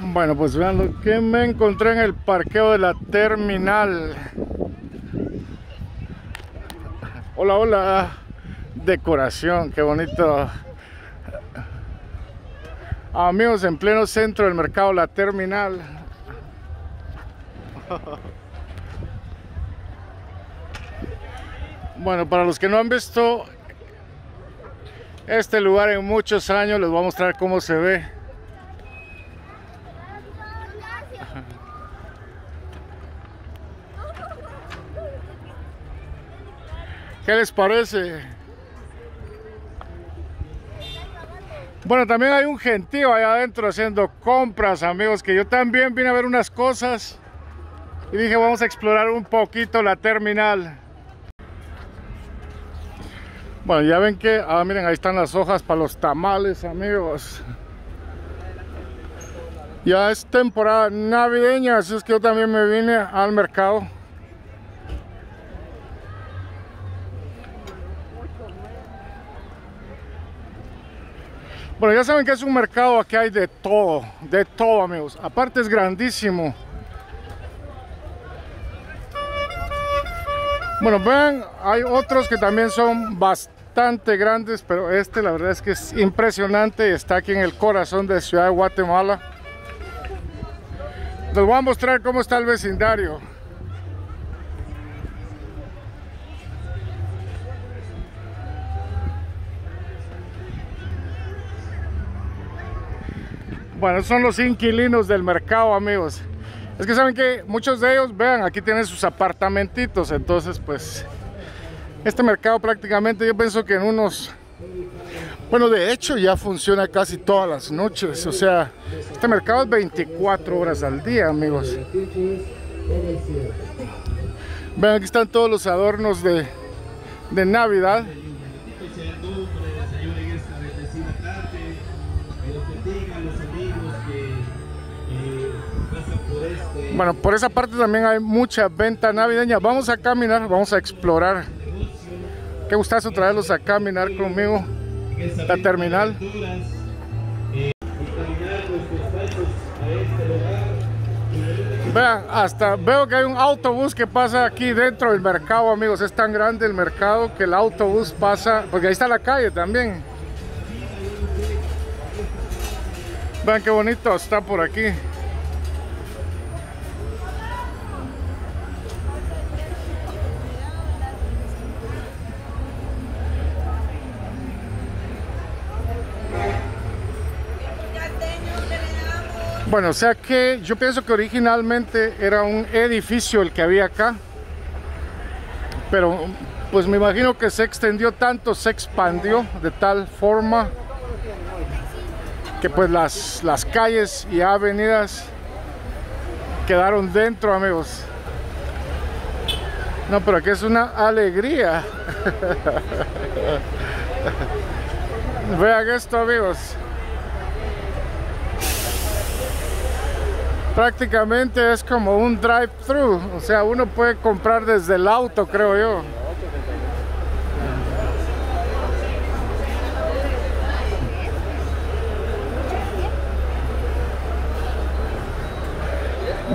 Bueno, pues vean lo que me encontré en el parqueo de la terminal. Hola, hola. Decoración, qué bonito. Amigos, en pleno centro del mercado, la terminal. Bueno, para los que no han visto este lugar en muchos años, les voy a mostrar cómo se ve. ¿Qué les parece? Bueno, también hay un gentío allá adentro haciendo compras, amigos, que yo también vine a ver unas cosas y dije vamos a explorar un poquito la terminal. Bueno, ya ven que, ah, miren, ahí están las hojas para los tamales, amigos. Ya es temporada navideña, así es que yo también me vine al mercado. Bueno, ya saben que es un mercado aquí hay de todo, de todo amigos. Aparte es grandísimo. Bueno, vean, hay otros que también son bastante grandes, pero este la verdad es que es impresionante. Está aquí en el corazón de Ciudad de Guatemala. Les voy a mostrar cómo está el vecindario. Bueno, son los inquilinos del mercado, amigos. Es que saben que muchos de ellos, vean, aquí tienen sus apartamentitos. Entonces, pues, este mercado prácticamente yo pienso que en unos... Bueno, de hecho ya funciona casi todas las noches. O sea, este mercado es 24 horas al día, amigos. Vean, aquí están todos los adornos de, de Navidad. Bueno, por esa parte también hay mucha venta navideña. Vamos a caminar, vamos a explorar. Qué gustazo traerlos a caminar conmigo. La terminal. Vean, hasta veo que hay un autobús que pasa aquí dentro del mercado, amigos. Es tan grande el mercado que el autobús pasa, porque ahí está la calle también. Vean qué bonito está por aquí. Bueno, o sea que yo pienso que originalmente era un edificio el que había acá. Pero pues me imagino que se extendió tanto, se expandió de tal forma que pues las, las calles y avenidas quedaron dentro, amigos. No, pero aquí es una alegría. Vean esto, amigos. Prácticamente es como un drive-thru, o sea, uno puede comprar desde el auto, creo yo.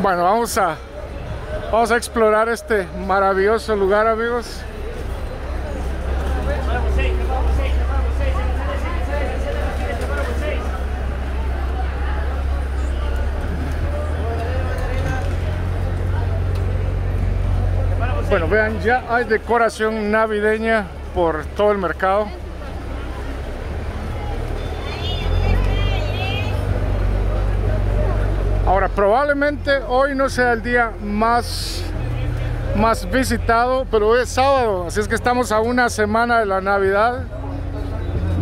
Bueno, vamos a vamos a explorar este maravilloso lugar, amigos. Bueno, vean, ya hay decoración navideña por todo el mercado. Ahora, probablemente hoy no sea el día más, más visitado, pero hoy es sábado, así es que estamos a una semana de la Navidad.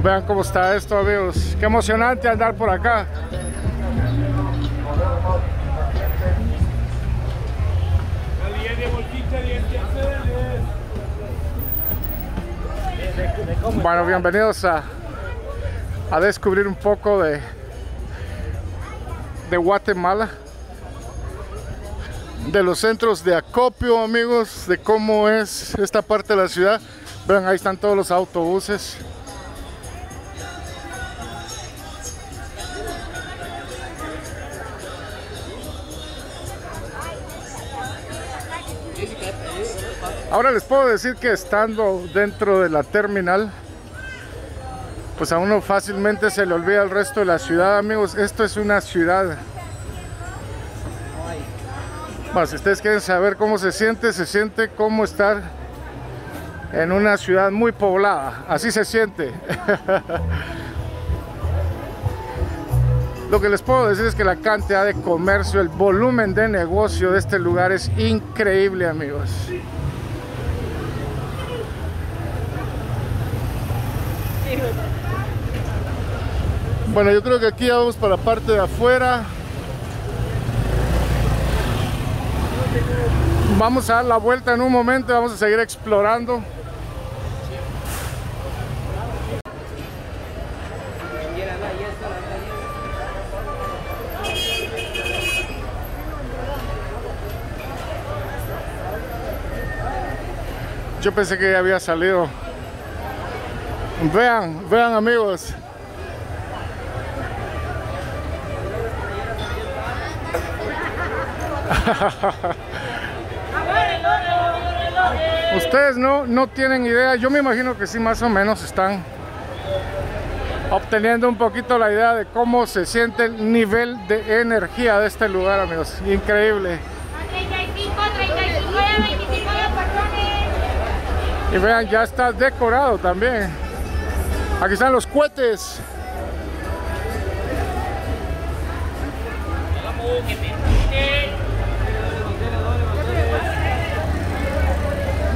Vean cómo está esto, amigos. Qué emocionante andar por acá. Bueno, bienvenidos a, a descubrir un poco de, de Guatemala, de los centros de acopio, amigos, de cómo es esta parte de la ciudad. Vean, ahí están todos los autobuses. Ahora les puedo decir que estando dentro de la terminal, pues a uno fácilmente se le olvida el resto de la ciudad, amigos. Esto es una ciudad. Bueno, si ustedes quieren saber cómo se siente, se siente como estar en una ciudad muy poblada. Así se siente. Lo que les puedo decir es que la cantidad de comercio, el volumen de negocio de este lugar es increíble, amigos. Bueno, yo creo que aquí vamos para la parte de afuera. Vamos a dar la vuelta en un momento, vamos a seguir explorando. Yo pensé que ya había salido. Vean, vean amigos. Ustedes no, no tienen idea, yo me imagino que sí más o menos están obteniendo un poquito la idea de cómo se siente el nivel de energía de este lugar, amigos. Increíble. Y vean, ya está decorado también. Aquí están los cohetes.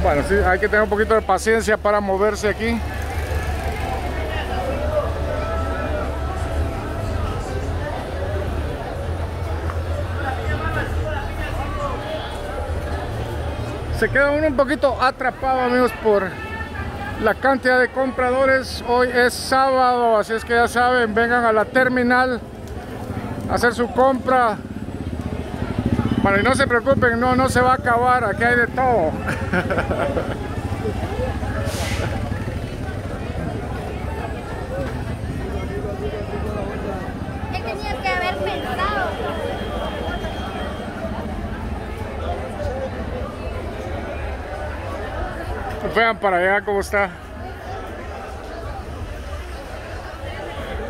Bueno, sí, hay que tener un poquito de paciencia para moverse aquí. Se queda uno un poquito atrapado, amigos, por la cantidad de compradores. Hoy es sábado, así es que ya saben, vengan a la terminal a hacer su compra. Bueno, y no se preocupen, no, no se va a acabar, aquí hay de todo. Vean para allá cómo está.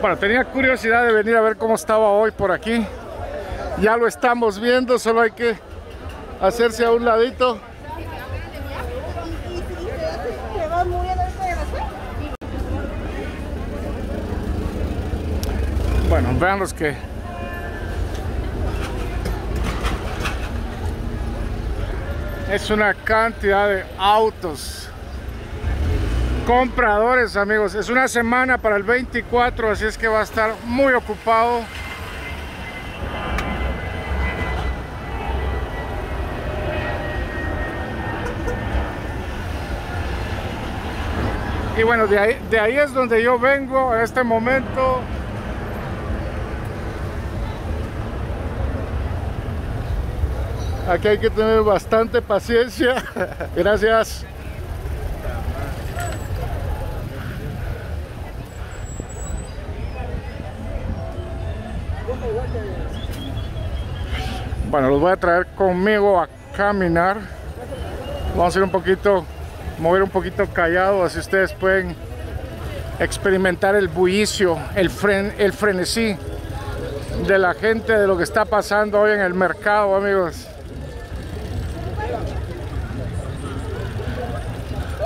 Bueno, tenía curiosidad de venir a ver cómo estaba hoy por aquí. Ya lo estamos viendo, solo hay que hacerse a un ladito. Bueno, vean los que es una cantidad de autos compradores amigos es una semana para el 24 así es que va a estar muy ocupado y bueno de ahí, de ahí es donde yo vengo en este momento Aquí hay que tener bastante paciencia. Gracias. Bueno, los voy a traer conmigo a caminar. Vamos a ir un poquito, mover un poquito callado, así ustedes pueden experimentar el bullicio, el, fren, el frenesí de la gente, de lo que está pasando hoy en el mercado, amigos.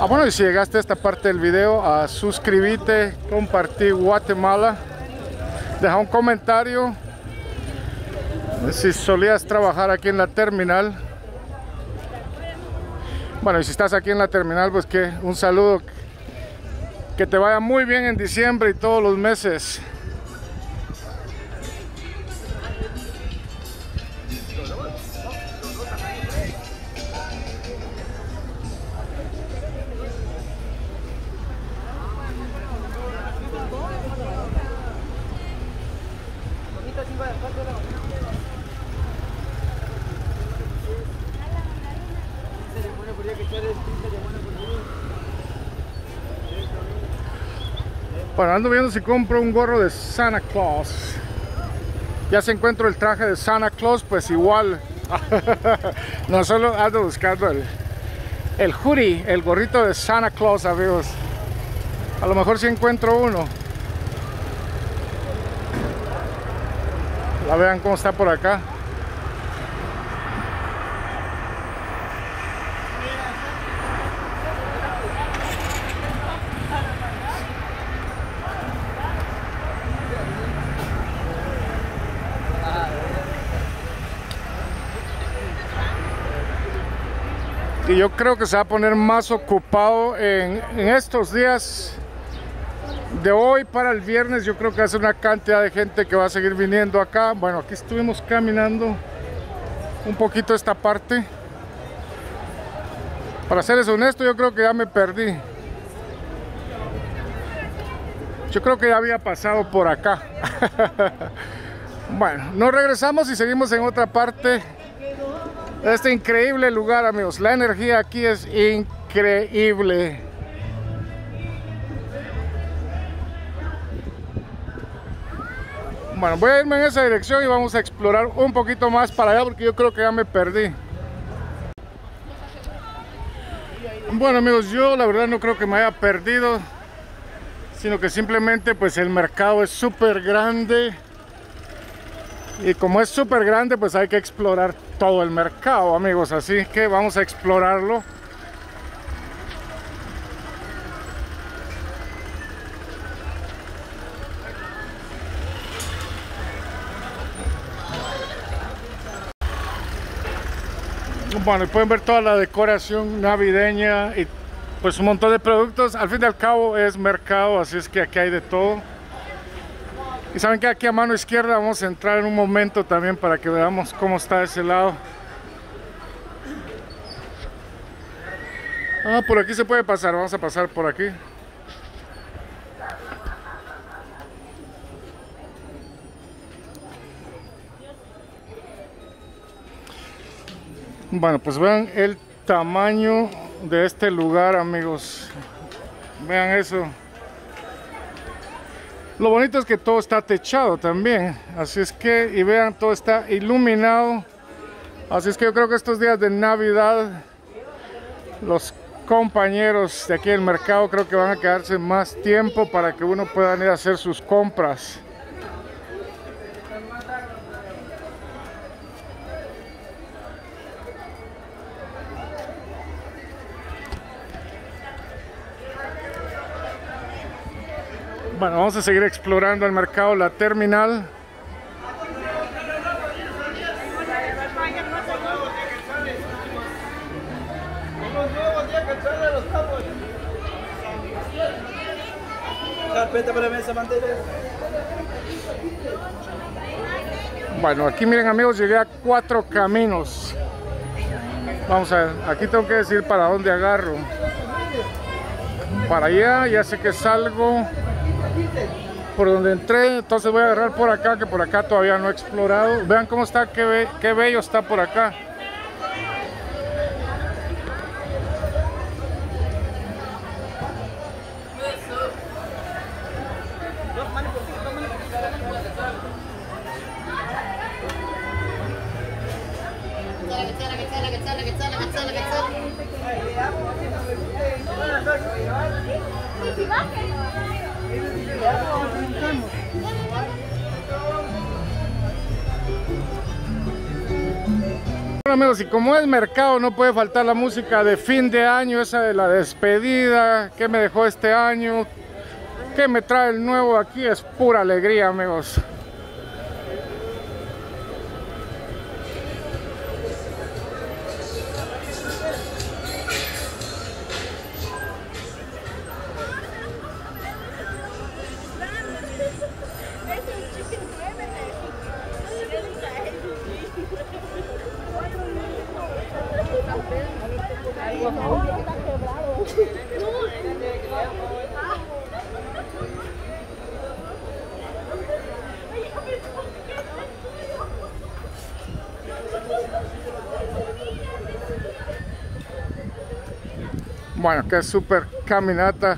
Ah, bueno, y si llegaste a esta parte del video, a suscribirte, compartir Guatemala, deja un comentario si solías trabajar aquí en la terminal. Bueno, y si estás aquí en la terminal, pues que un saludo, que te vaya muy bien en diciembre y todos los meses. Ando viendo si compro un gorro de Santa Claus. Ya se encuentro el traje de Santa Claus, pues igual. no solo ando buscando el, el hoodie, el gorrito de Santa Claus, amigos. A lo mejor si encuentro uno. La vean cómo está por acá. Y yo creo que se va a poner más ocupado en, en, estos días de hoy para el viernes. Yo creo que hace una cantidad de gente que va a seguir viniendo acá. Bueno aquí estuvimos caminando un poquito esta parte. Para serles honesto yo creo que ya me perdí. Yo creo que ya había pasado por acá. Bueno nos regresamos y seguimos en otra parte este increíble lugar amigos. La energía aquí es increíble. Bueno voy a irme en esa dirección y vamos a explorar un poquito más para allá porque yo creo que ya me perdí. Bueno amigos yo la verdad no creo que me haya perdido sino que simplemente pues el mercado es súper grande. Y como es súper grande pues hay que explorar todo el mercado amigos así que vamos a explorarlo. Bueno pueden ver toda la decoración navideña y pues un montón de productos. Al fin y al cabo es mercado así es que aquí hay de todo y saben que aquí a mano izquierda vamos a entrar en un momento también para que veamos cómo está ese lado. Ah, por aquí se puede pasar, vamos a pasar por aquí. Bueno, pues vean el tamaño de este lugar, amigos. Vean eso. Lo bonito es que todo está techado también, así es que, y vean, todo está iluminado. Así es que yo creo que estos días de Navidad, los compañeros de aquí del mercado creo que van a quedarse más tiempo para que uno pueda ir a hacer sus compras. Bueno, vamos a seguir explorando el mercado, la terminal. Bueno, aquí miren amigos, llegué a cuatro caminos. Vamos a ver, aquí tengo que decir para dónde agarro. Para allá, ya sé que salgo por donde entré, entonces voy a agarrar por acá, que por acá todavía no he explorado. Vean cómo está, qué, qué bello está por acá. Amigos, y como es mercado no puede faltar la música de fin de año, esa de la despedida, que me dejó este año, que me trae el nuevo aquí, es pura alegría amigos. Bueno, que súper caminata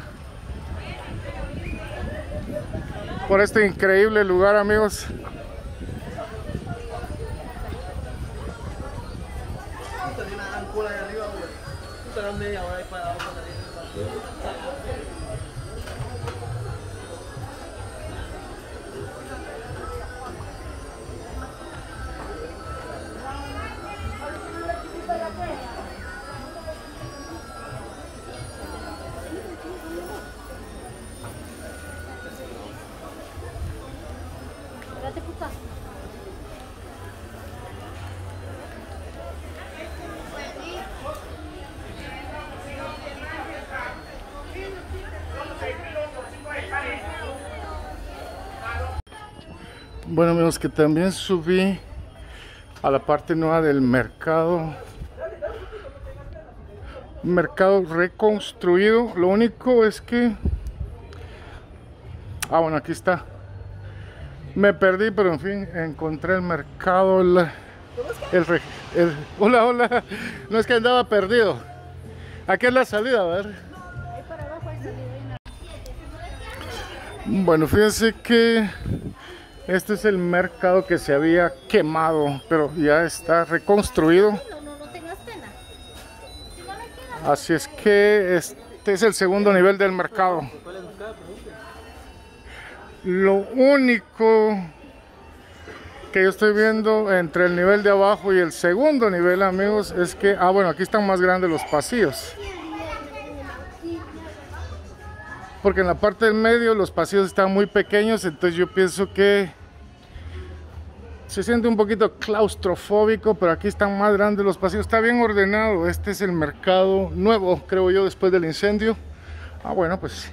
por este increíble lugar, amigos. Bueno amigos, que también subí a la parte nueva del mercado. Mercado reconstruido. Lo único es que... Ah, bueno, aquí está. Me perdí, pero en fin, encontré el mercado. El, el hola, hola. No es que andaba perdido. Aquí es la salida, a ver. Bueno, fíjense que este es el mercado que se había quemado, pero ya está reconstruido. Así es que este es el segundo nivel del mercado. Lo único que yo estoy viendo entre el nivel de abajo y el segundo nivel, amigos, es que, ah, bueno, aquí están más grandes los pasillos. Porque en la parte del medio los pasillos están muy pequeños, entonces yo pienso que se siente un poquito claustrofóbico, pero aquí están más grandes los pasillos. Está bien ordenado. Este es el mercado nuevo, creo yo, después del incendio. Ah, bueno, pues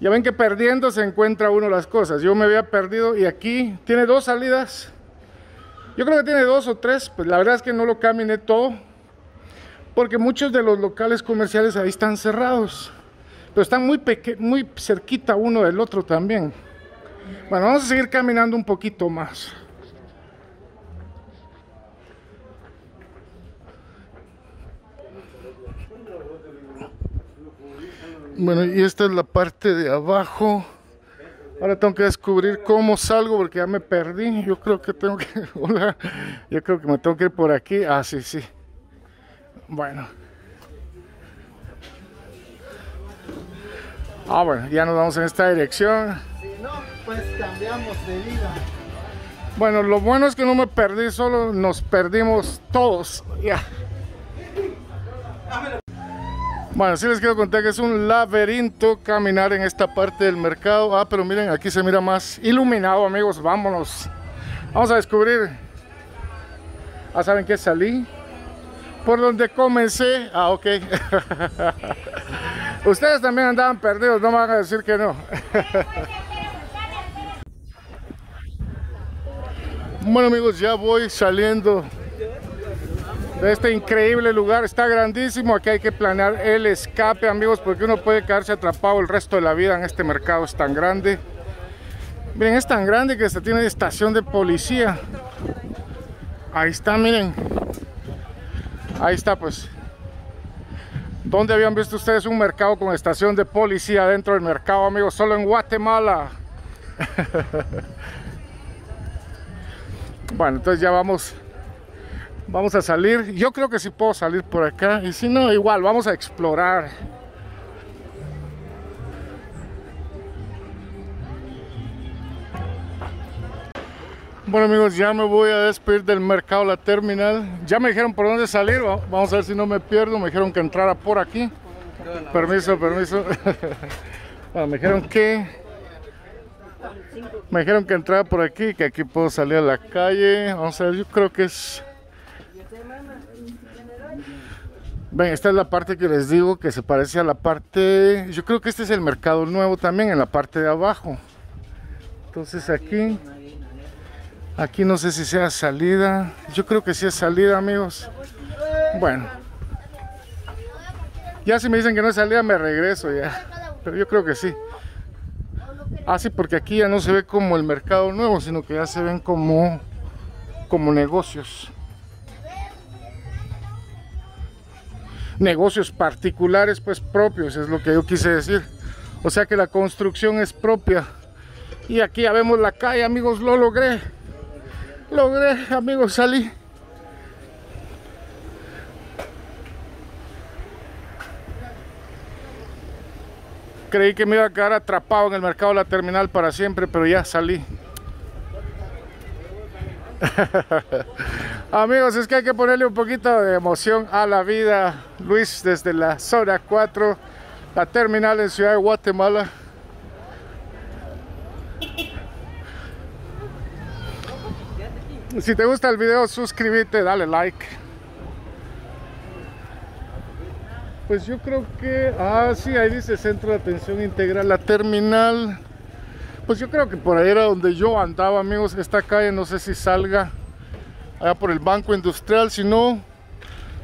ya ven que perdiendo se encuentra uno las cosas. Yo me había perdido y aquí tiene dos salidas. Yo creo que tiene dos o tres. Pues la verdad es que no lo caminé todo. Porque muchos de los locales comerciales ahí están cerrados. Pero están muy, muy cerquita uno del otro también. Bueno, vamos a seguir caminando un poquito más. Bueno, y esta es la parte de abajo. Ahora tengo que descubrir cómo salgo porque ya me perdí. Yo creo que tengo que... Hola. Yo creo que me tengo que ir por aquí. Ah, sí, sí. Bueno. Ah, bueno, ya nos vamos en esta dirección. Si no, pues cambiamos de vida. Bueno, lo bueno es que no me perdí, solo nos perdimos todos. Ya. Bueno, sí les quiero contar que es un laberinto caminar en esta parte del mercado. Ah, pero miren, aquí se mira más iluminado, amigos. Vámonos. Vamos a descubrir. Ah, ¿saben qué? Salí. Por donde comencé. Ah, ok. Ustedes también andaban perdidos, no me van a decir que no. Bueno amigos, ya voy saliendo de este increíble lugar. Está grandísimo. Aquí hay que planear el escape, amigos, porque uno puede quedarse atrapado el resto de la vida en este mercado. Es tan grande. Miren, es tan grande que hasta tiene estación de policía. Ahí está, miren. Ahí está, pues. ¿Dónde habían visto ustedes un mercado con estación de policía dentro del mercado, amigos? Solo en Guatemala. Bueno, entonces ya vamos vamos a salir. Yo creo que sí puedo salir por acá y si no, igual vamos a explorar. Bueno amigos, ya me voy a despedir del mercado La Terminal. Ya me dijeron por dónde salir, va- vamos a ver si no me pierdo. Me dijeron que entrara por aquí. Permiso, permiso. Me dijeron que me dijeron que entrara por aquí, que aquí puedo salir a la calle. Vamos a ver, yo creo que es. Ven, esta es la parte que les digo que se parece a la parte. Yo creo que este es el mercado nuevo también, en la parte de abajo. Entonces aquí. Aquí no sé si sea salida. Yo creo que sí es salida, amigos. Bueno. Ya si me dicen que no es salida, me regreso ya. Pero yo creo que sí. Ah, sí, porque aquí ya no se ve como el mercado nuevo, sino que ya se ven como, como negocios. Negocios particulares, pues propios, es lo que yo quise decir. O sea que la construcción es propia. Y aquí ya vemos la calle, amigos, lo logré logré, amigos, salir. Creí que me iba a quedar atrapado en el mercado de la terminal para siempre, pero ya salí. amigos, es que hay que ponerle un poquito de emoción a la vida. Luis, desde la zona 4, la terminal en Ciudad de Guatemala. Si te gusta el video, suscríbete, dale like. Pues yo creo que... Ah, sí, ahí dice Centro de Atención Integral. La terminal... Pues yo creo que por ahí era donde yo andaba, amigos. Esta calle no sé si salga allá por el Banco Industrial. Si no,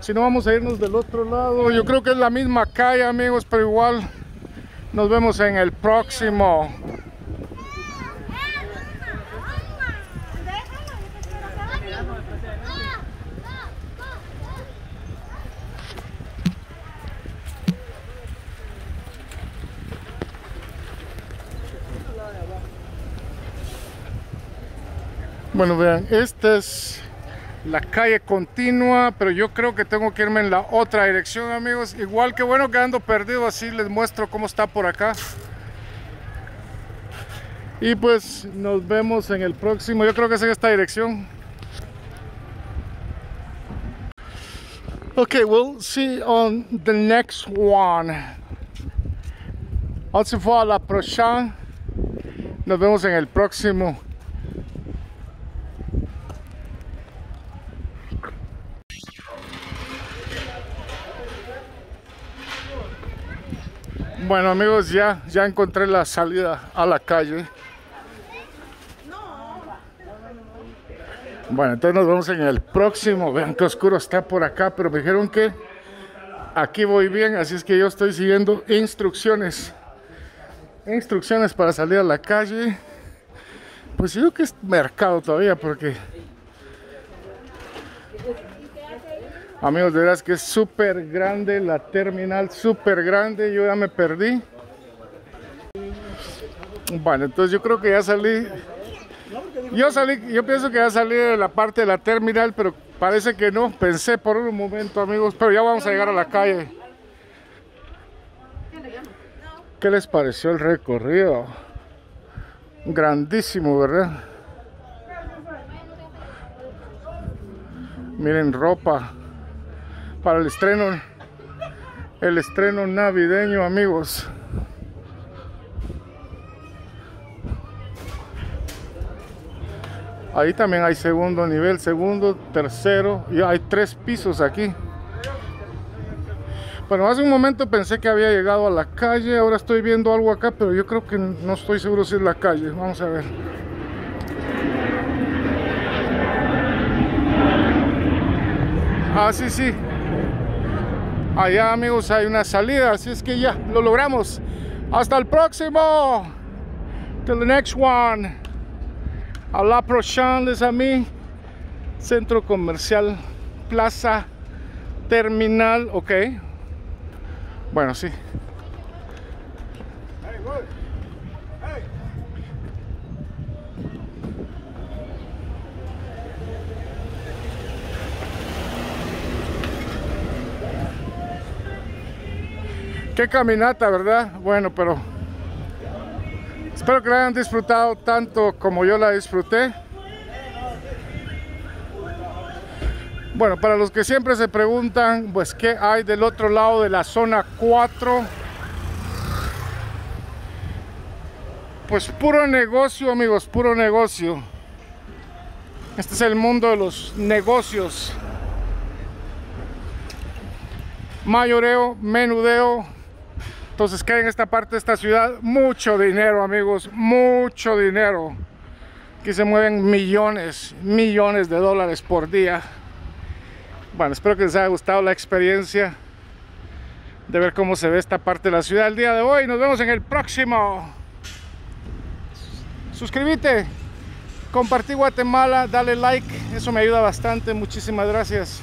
si no vamos a irnos del otro lado. Yo creo que es la misma calle, amigos, pero igual nos vemos en el próximo. Bueno, vean, esta es la calle continua, pero yo creo que tengo que irme en la otra dirección, amigos. Igual que bueno que ando perdido, así les muestro cómo está por acá. Y pues nos vemos en el próximo, yo creo que es en esta dirección. Okay, we'll see on the next one. On se fue a la próxima. Nos vemos en el próximo. Bueno amigos, ya, ya encontré la salida a la calle. Bueno, entonces nos vemos en el próximo. Vean qué oscuro está por acá, pero me dijeron que aquí voy bien, así es que yo estoy siguiendo instrucciones. Instrucciones para salir a la calle. Pues yo creo que es mercado todavía, porque Amigos, de verdad que es súper grande la terminal, súper grande. Yo ya me perdí. Bueno, entonces yo creo que ya salí. Yo salí, yo pienso que ya salí de la parte de la terminal, pero parece que no. Pensé por un momento, amigos, pero ya vamos a llegar a la calle. ¿Qué les pareció el recorrido? Grandísimo, ¿verdad? Miren ropa para el estreno el estreno navideño amigos. Ahí también hay segundo nivel segundo tercero y hay tres pisos aquí. Bueno hace un momento pensé que había llegado a la calle ahora estoy viendo algo acá pero yo creo que no estoy seguro si es la calle. Vamos a ver. Ah sí sí allá amigos hay una salida así es que ya lo logramos. Hasta el próximo. Till the next one. A la próxima les mí. Centro comercial plaza terminal ok. Bueno sí Qué caminata, ¿verdad? Bueno, pero espero que la hayan disfrutado tanto como yo la disfruté. Bueno, para los que siempre se preguntan, pues, ¿qué hay del otro lado de la zona 4? Pues puro negocio, amigos, puro negocio. Este es el mundo de los negocios. Mayoreo, menudeo, entonces que en esta parte de esta ciudad mucho dinero amigos, mucho dinero. Aquí se mueven millones, millones de dólares por día. Bueno, espero que les haya gustado la experiencia de ver cómo se ve esta parte de la ciudad el día de hoy. Nos vemos en el próximo. Suscríbete, compartí Guatemala, dale like, eso me ayuda bastante. Muchísimas gracias.